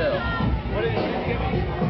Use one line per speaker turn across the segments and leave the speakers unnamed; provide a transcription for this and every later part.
still. What is it?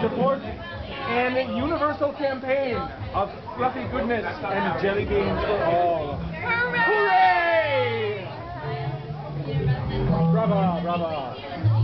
Support an universal campaign of fluffy goodness and jelly beans for all. Hooray! Brava, brava.